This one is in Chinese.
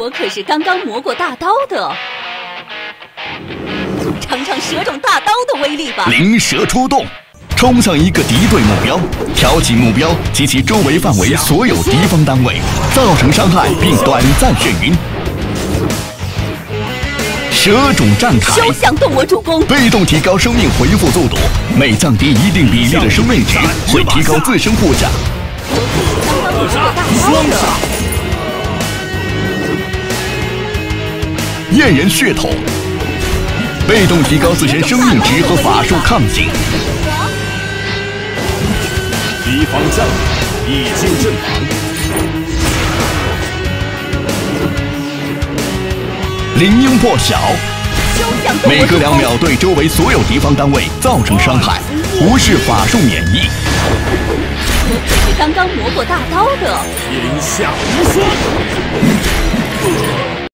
我可是刚刚磨过大刀的，尝尝蛇种大刀的威力吧！灵蛇出动，冲向一个敌对目标，挑起目标及其周围范围所有敌方单位，造成伤害并短暂眩晕。蛇种战铠，休想动我主公！被动提高生命回复速度，每降低一定比例的生命值，会提高自身护甲。我可是刚刚磨过大刀的。验人血统，被动提高自身生命值和法术抗性。敌方将领已经阵亡。灵鹰破晓，每隔两秒对周围所有敌方单位造成伤害，无视法术免疫。我可是刚刚磨过大刀的。天下无双。